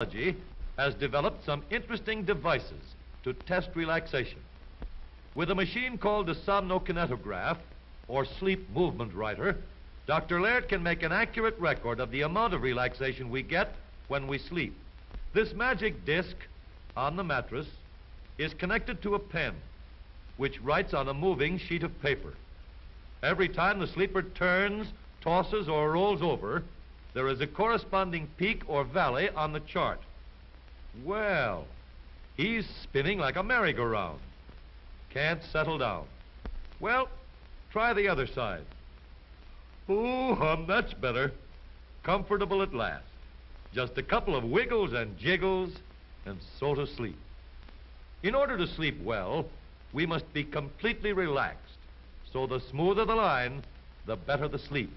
Technology has developed some interesting devices to test relaxation. With a machine called the somnokinetograph, or sleep movement writer, Dr. Laird can make an accurate record of the amount of relaxation we get when we sleep. This magic disc on the mattress is connected to a pen, which writes on a moving sheet of paper. Every time the sleeper turns, tosses, or rolls over, there is a corresponding peak or valley on the chart. Well, he's spinning like a merry-go-round. Can't settle down. Well, try the other side. Oh, hum, that's better. Comfortable at last. Just a couple of wiggles and jiggles, and so to sleep. In order to sleep well, we must be completely relaxed. So the smoother the line, the better the sleep.